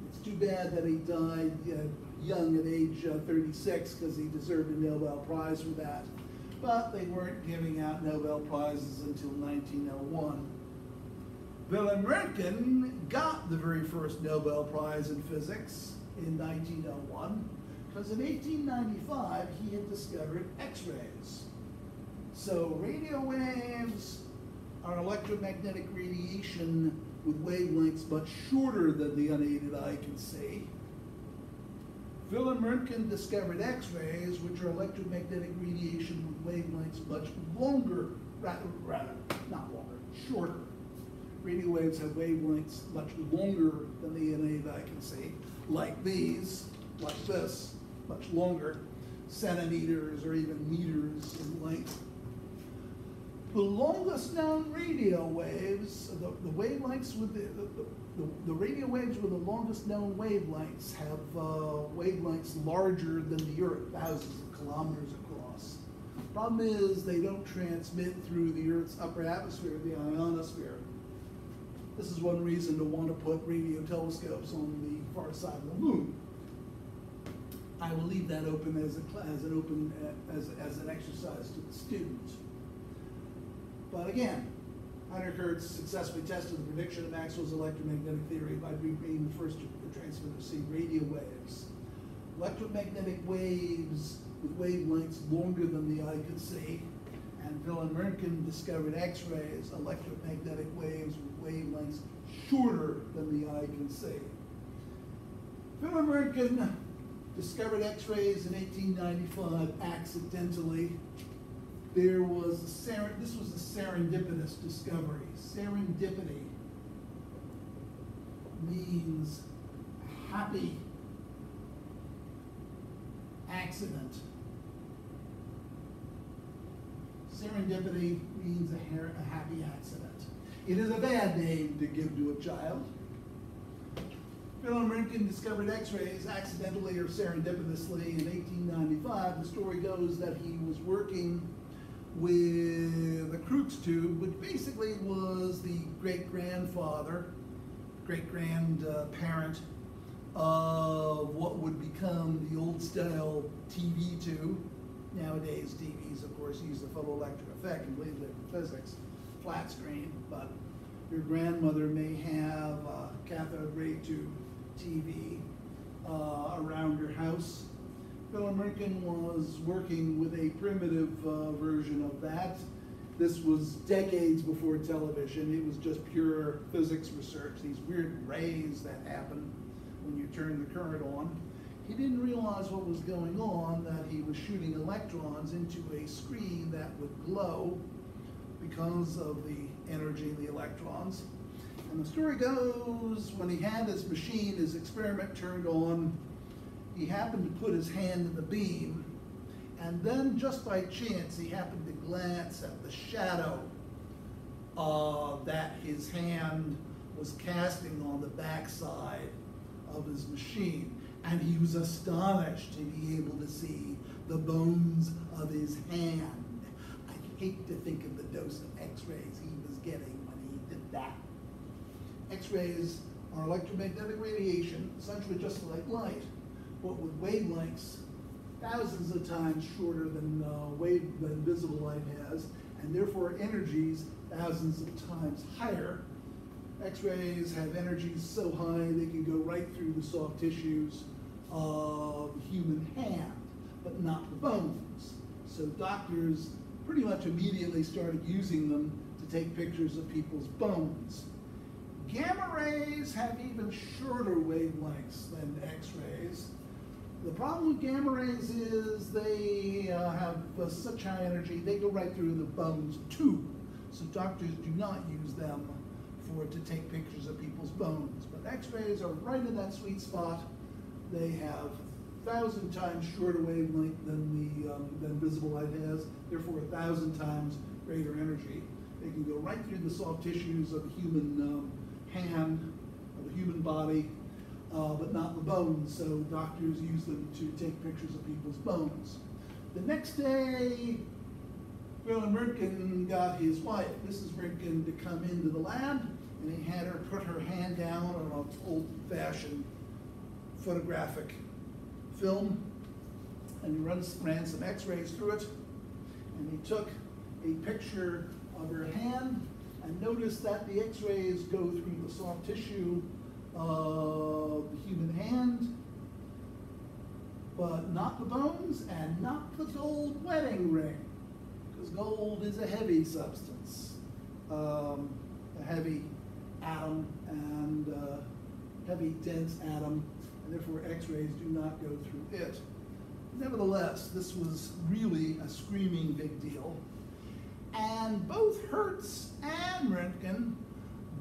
It's too bad that he died uh, young at age uh, 36 because he deserved a Nobel Prize for that. But they weren't giving out Nobel Prizes until 1901. Wilhelm Röntgen got the very first Nobel Prize in physics in 1901 because in 1895 he had discovered X-rays. So radio waves are electromagnetic radiation with wavelengths much shorter than the unaided eye can see. Röntgen discovered X-rays, which are electromagnetic radiation with wavelengths much longer, rather, rather, not longer, shorter. Radio waves have wavelengths much longer than the NA that I can see, like these, like this, much longer, centimeters or even meters in length. The longest known radio waves, the, the wavelengths with the, the, the, the, radio waves with the longest known wavelengths have uh, wavelengths larger than the Earth, thousands of kilometers across. Problem is, they don't transmit through the Earth's upper atmosphere, the ionosphere. This is one reason to want to put radio telescopes on the far side of the moon. I will leave that open as, a, as an open as, as an exercise to the students. But again, Heinrich Hertz successfully tested the prediction of Maxwell's electromagnetic theory by being the first to transmit or see radio waves. Electromagnetic waves with wavelengths longer than the eye could see, and Wilhelm Röntgen discovered X-rays, electromagnetic waves with wavelengths shorter than the eye can see. Wilhelm Röntgen discovered X-rays in 1895 accidentally. There was a ser- this was a serendipitous discovery. Serendipity means happy accident. Serendipity means a, a happy accident. It is a bad name to give to a child. Wilhelm Röntgen discovered X-rays accidentally or serendipitously in 1895. The story goes that he was working with a Crookes tube, which basically was the great-grandfather, great-grandparent of what would become the old-style TV tube. Nowadays, TVs, of course, use the photoelectric effect, completely different physics, flat screen, but your grandmother may have a cathode ray tube TV uh, around your house. Wilhelm Röntgen was working with a primitive uh, version of that. This was decades before television. It was just pure physics research, these weird rays that happen when you turn the current on. He didn't realize what was going on, that he was shooting electrons into a screen that would glow because of the energy of the electrons. And the story goes, when he had his machine, his experiment turned on, he happened to put his hand in the beam, and then just by chance, he happened to glance at the shadow uh, that his hand was casting on the backside of his machine. And he was astonished to be able to see the bones of his hand. I hate to think of the dose of x-rays he was getting when he did that. X-rays are electromagnetic radiation, essentially just like light, but with wavelengths thousands of times shorter than uh, wave than visible light has, and therefore energies thousands of times higher. X-rays have energies so high they can go right through the soft tissues of the human hand, but not the bones. So doctors pretty much immediately started using them to take pictures of people's bones. Gamma rays have even shorter wavelengths than X-rays. The problem with gamma rays is they uh, have uh, such high energy, they go right through the bones too. So doctors do not use them for to take pictures of people's bones. But X-rays are right in that sweet spot. They have a thousand times shorter wavelength than the um, than visible light has, therefore a thousand times greater energy. They can go right through the soft tissues of the human um, hand, of the human body, uh, but not the bones. So doctors use them to take pictures of people's bones. The next day, Wilhelm Röntgen got his wife, Mrs. Röntgen, to come into the lab, and he had her put her hand down on an old-fashioned photographic film, and he ran some x-rays through it, and he took a picture of her hand, and noticed that the x-rays go through the soft tissue of the human hand, but not the bones and not the gold wedding ring, because gold is a heavy substance, um, a heavy atom and uh, heavy dense atom, and therefore X-rays do not go through it. Nevertheless, this was really a screaming big deal. And both Hertz and Röntgen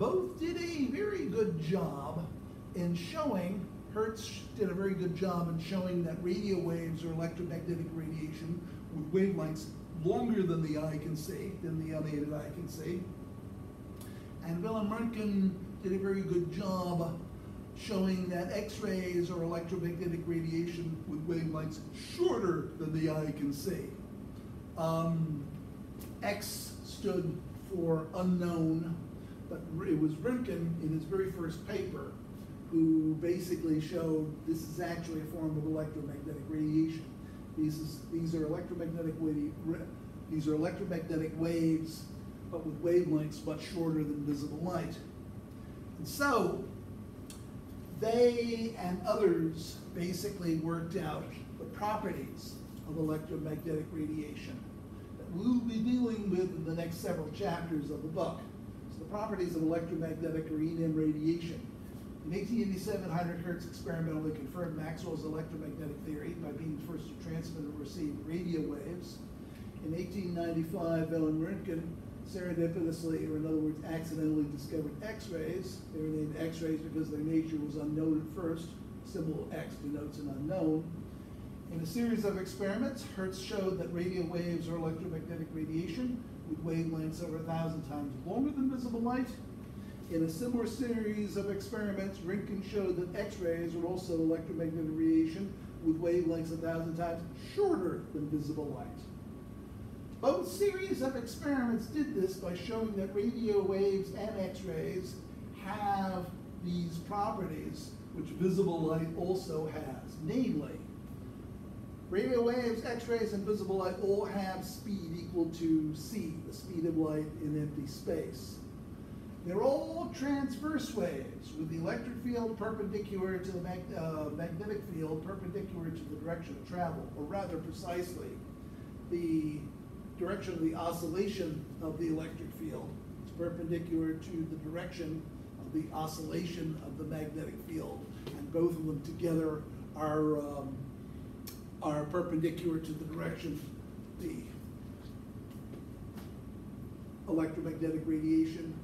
both did a very good job in showing, Hertz did a very good job in showing that radio waves or electromagnetic radiation with wavelengths longer than the eye can see, than the unaided eye can see. And Wilhelm Röntgen did a very good job showing that X-rays or electromagnetic radiation with wavelengths shorter than the eye can see. Um, X stood for unknown, but it was Röntgen in his very first paper who basically showed this is actually a form of electromagnetic radiation. These, is, these are electromagnetic these are electromagnetic waves, but with wavelengths much shorter than visible light. And so they and others basically worked out the properties of electromagnetic radiation that we'll be dealing with in the next several chapters of the book. The properties of electromagnetic or EM radiation. In 1887, Heinrich Hertz experimentally confirmed Maxwell's electromagnetic theory by being the first to transmit and receive radio waves. In 1895, Ellen Röntgen serendipitously, or in other words, accidentally discovered X-rays. They were named X-rays because their nature was unknown at first. Symbol X denotes an unknown. In a series of experiments, Hertz showed that radio waves or electromagnetic radiation with wavelengths over a thousand times longer than visible light. In a similar series of experiments, Röntgen showed that X-rays are also electromagnetic radiation with wavelengths a thousand times shorter than visible light. Both series of experiments did this by showing that radio waves and X-rays have these properties which visible light also has. Namely, radio waves, X-rays, and visible light all have speed equal to c, the speed of light in empty space. They're all transverse waves with the electric field perpendicular to the mag uh, magnetic field perpendicular to the direction of travel, or rather precisely, the direction of the oscillation of the electric field. It's perpendicular to the direction of the oscillation of the magnetic field. And both of them together are, um, are perpendicular to the direction the electromagnetic radiation,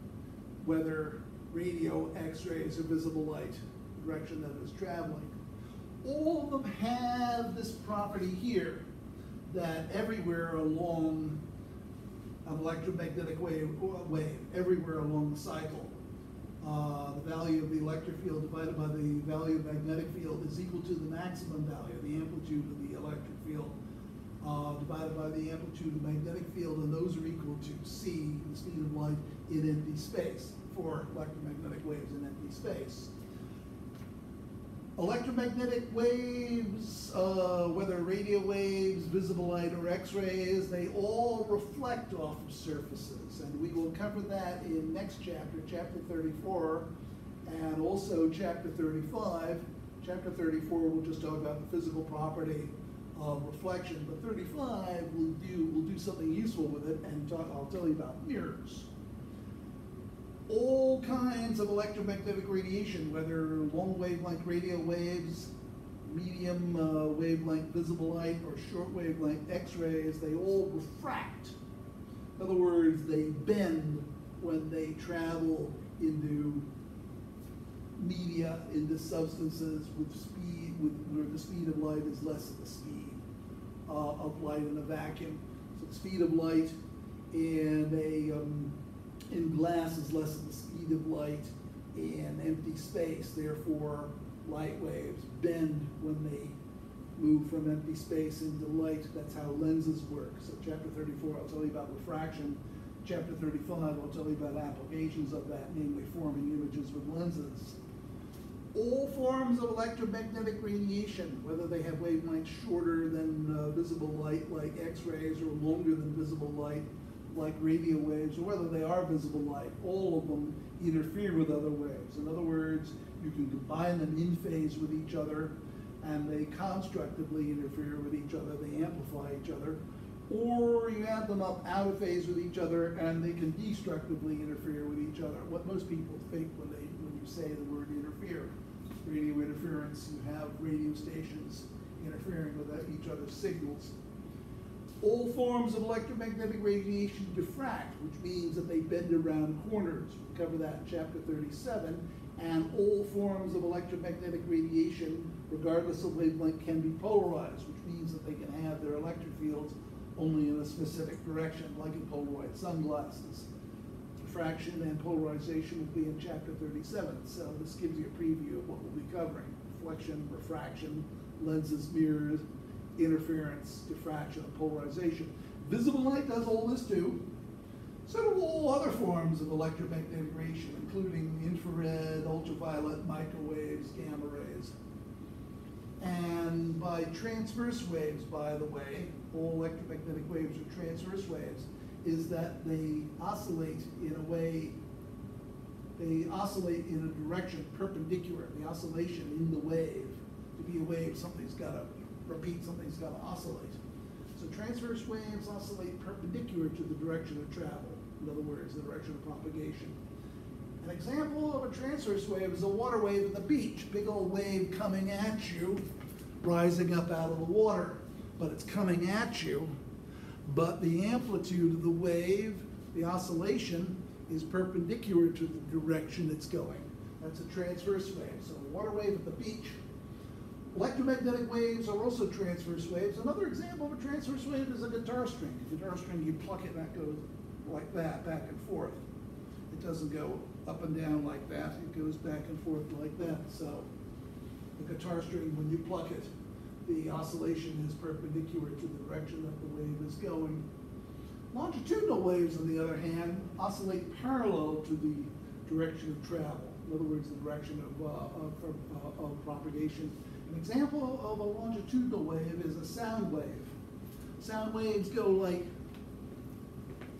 whether radio, X-rays, or visible light, the direction that it's traveling. All of them have this property here that everywhere along an electromagnetic wave, wave everywhere along the cycle, uh, the value of the electric field divided by the value of magnetic field is equal to the maximum value, the amplitude of the electric field, uh, divided by the amplitude of the magnetic field, and those are equal to c, the speed of light, in empty space, for electromagnetic waves in empty space. Electromagnetic waves, uh, whether radio waves, visible light, or X-rays, they all reflect off of surfaces. And we will cover that in next chapter, chapter 34, and also chapter 35. Chapter 34 we'll just talk about the physical property of reflection, but 35 we'll do, we'll do something useful with it, and talk, I'll tell you about mirrors all kinds of electromagnetic radiation, whether long wavelength radio waves, medium uh, wavelength visible light, or short wavelength X-rays, they all refract. In other words, they bend when they travel into media, into substances with speed, with, where the speed of light is less than the speed uh, of light in a vacuum. So the speed of light in a um, in glass is less than the speed of light in empty space. Therefore, light waves bend when they move from empty space into light. That's how lenses work. So chapter 34, I'll tell you about refraction. Chapter 35, I'll tell you about applications of that, namely forming images with lenses. All forms of electromagnetic radiation, whether they have wavelengths shorter than uh, visible light like X-rays or longer than visible light like radio waves, or whether they are visible light, all of them interfere with other waves. In other words, you can combine them in phase with each other, and they constructively interfere with each other, they amplify each other, or you add them up out of phase with each other, and they can destructively interfere with each other. What most people think when they when you say the word interfere, radio interference, you have radio stations interfering with each other's signals all forms of electromagnetic radiation diffract, which means that they bend around corners. We cover that in chapter 37. And all forms of electromagnetic radiation, regardless of wavelength, can be polarized, which means that they can have their electric fields only in a specific direction, like in Polaroid sunglasses. Diffraction and polarization will be in chapter 37. So this gives you a preview of what we'll be covering. Reflection, refraction, lenses, mirrors, interference, diffraction, polarization. Visible light does all this too. So do all other forms of electromagnetic radiation, including infrared, ultraviolet, microwaves, gamma rays. And by transverse waves, by the way, all electromagnetic waves are transverse waves, is that they oscillate in a way, they oscillate in a direction perpendicular. The oscillation in the wave, to be a wave, something's got to repeat, something's got to oscillate. So transverse waves oscillate perpendicular to the direction of travel. In other words, the direction of propagation. An example of a transverse wave is a water wave at the beach. Big old wave coming at you, rising up out of the water. But it's coming at you, but the amplitude of the wave, the oscillation, is perpendicular to the direction it's going. That's a transverse wave. So a water wave at the beach. Electromagnetic waves are also transverse waves. Another example of a transverse wave is a guitar string. A guitar string, you pluck it and that goes like that, back and forth. It doesn't go up and down like that. It goes back and forth like that. So the guitar string, when you pluck it, the oscillation is perpendicular to the direction that the wave is going. Longitudinal waves, on the other hand, oscillate parallel to the direction of travel. In other words, the direction of, uh, of, uh, of propagation. An example of a longitudinal wave is a sound wave. Sound waves go like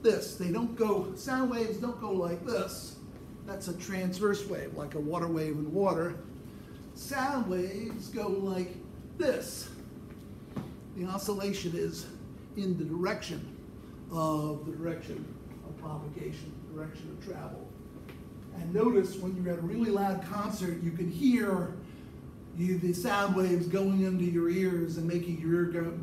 this. They don't go, sound waves don't go like this. That's a transverse wave, like a water wave in water. Sound waves go like this. The oscillation is in the direction of the direction of propagation, direction of travel. And notice when you're at a really loud concert, you can hear you, the sound waves going into your ears and making your ear go,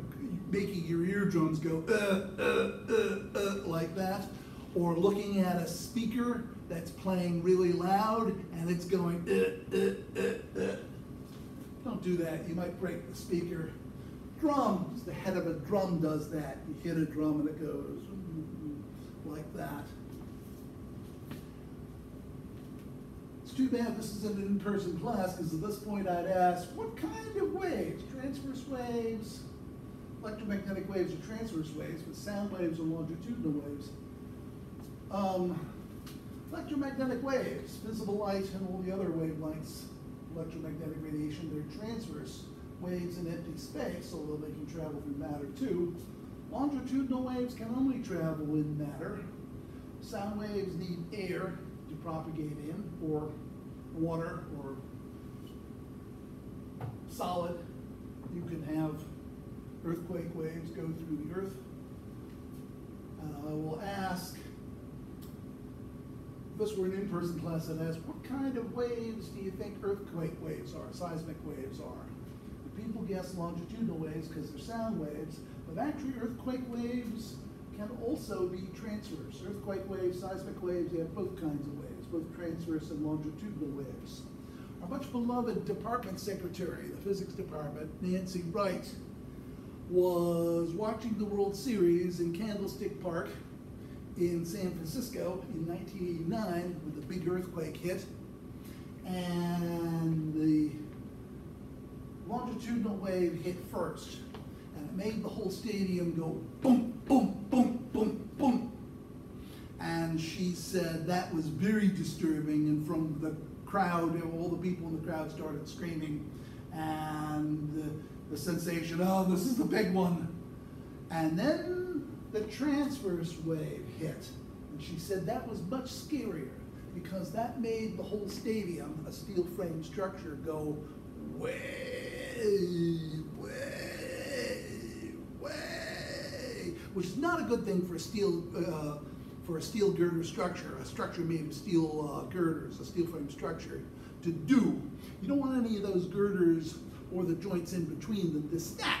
making your eardrums go uh, uh, uh, uh, like that, or looking at a speaker that's playing really loud and it's going uh, uh. Don't do that. You might break the speaker. Drums, the head of a drum does that. You hit a drum and it goes like that. It's too bad this isn't an in-person class because at this point I'd ask, what kind of waves? Transverse waves, electromagnetic waves are transverse waves, but sound waves are longitudinal waves. Um, electromagnetic waves, visible light and all the other wavelengths, electromagnetic radiation, they're transverse waves in empty space, although they can travel through matter too. Longitudinal waves can only travel in matter. Sound waves need air to propagate in, or water, or solid. You can have earthquake waves go through the earth. Uh, and I will ask, if this were an in-person class, I'd ask, what kind of waves do you think earthquake waves are, seismic waves are? The people guess longitudinal waves because they're sound waves, but actually earthquake waves can also be transverse. Earthquake waves, seismic waves, you have both kinds of waves, both transverse and longitudinal waves. Our much beloved department secretary, the physics department, Nancy Wright, was watching the World Series in Candlestick Park in San Francisco in 1989 when the big earthquake hit. And the longitudinal wave hit first. And it made the whole stadium go boom, boom, boom, boom, boom. And she said that was very disturbing. And from the crowd, all the people in the crowd started screaming. And the, the sensation, oh, this is the big one. And then the transverse wave hit. And she said that was much scarier because that made the whole stadium, a steel frame structure, go way, way, way, which is not a good thing for a steel uh, for a steel girder structure, a structure made of steel uh, girders, a steel frame structure, to do. You don't want any of those girders or the joints in between them to snap.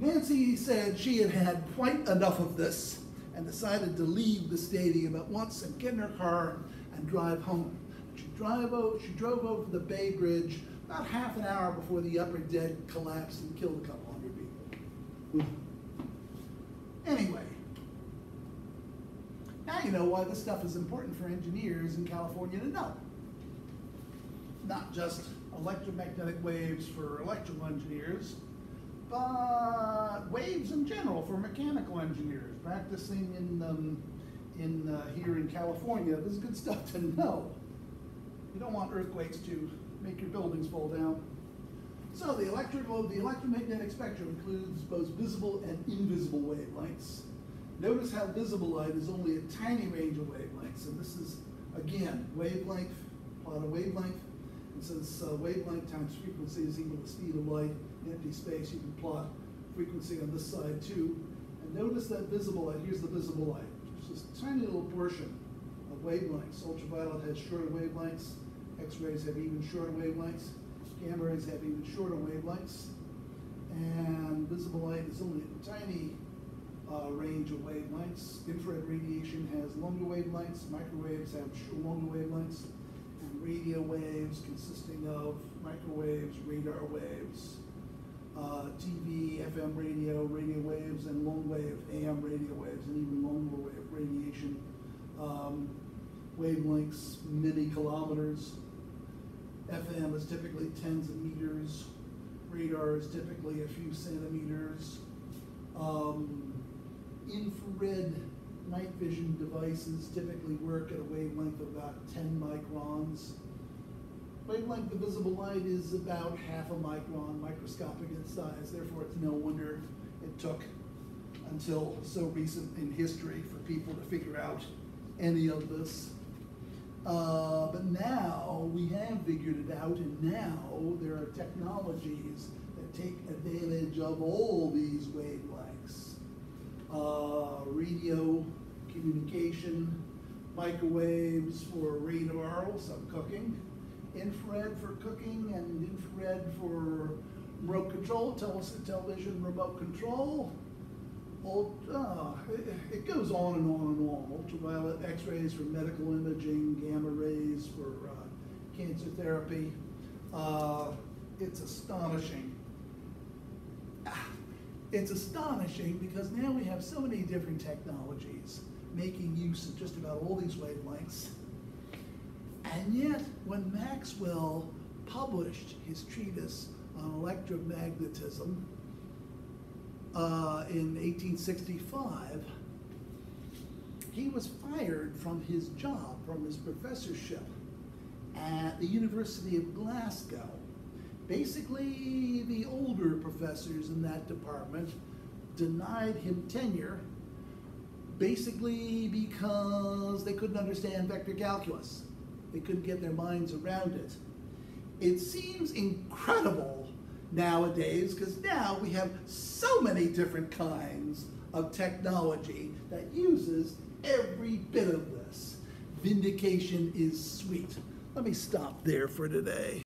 Nancy said she had had quite enough of this and decided to leave the stadium at once and get in her car and drive home. She, drive over, she drove over the Bay Bridge about half an hour before the upper deck collapsed and killed a couple hundred people. Anyway, now you know why this stuff is important for engineers in California to know. Not just electromagnetic waves for electrical engineers, but waves in general for mechanical engineers practicing in, um, in, uh, here in California. This is good stuff to know. You don't want earthquakes to make your buildings fall down. So the electrical, the electromagnetic spectrum includes both visible and invisible wavelengths. Notice how visible light is only a tiny range of wavelengths, and this is, again, wavelength, plot of wavelength. And since uh, wavelength times frequency is equal to speed of light in empty space, you can plot frequency on this side too. And notice that visible light, here's the visible light, just a tiny little portion of wavelengths. Ultraviolet has shorter wavelengths, X-rays have even shorter wavelengths, gamma rays have even shorter wavelengths. And visible light is only a tiny uh, range of wavelengths. Infrared radiation has longer wavelengths, microwaves have longer wavelengths, and radio waves consisting of microwaves, radar waves, uh, TV, FM radio, radio waves, and long wave AM radio waves, and even longer wave radiation um, wavelengths, many kilometers. FM is typically tens of meters. Radar is typically a few centimeters. Um, infrared night vision devices typically work at a wavelength of about 10 microns. Wavelength of visible light is about half a micron, microscopic in size, therefore it's no wonder it took until so recent in history for people to figure out any of this. Uh, but now we have figured it out, and now there are technologies that take advantage of all these wavelengths. Uh, radio communication, microwaves for radar, some cooking, infrared for cooking, and infrared for remote control, tele television remote control. Ult- uh, it, it goes on and on and on. Ultraviolet X-rays for medical imaging, gamma rays for uh, cancer therapy. Uh, it's astonishing. It's astonishing because now we have so many different technologies making use of just about all these wavelengths. And yet, when Maxwell published his treatise on electromagnetism, uh, in 1865, he was fired from his job, from his professorship at the University of Glasgow. Basically, the older professors in that department denied him tenure, basically because they couldn't understand vector calculus. They couldn't get their minds around it. It seems incredible nowadays because now we have so many different kinds of technology that uses every bit of this. Vindication is sweet. Let me stop there for today.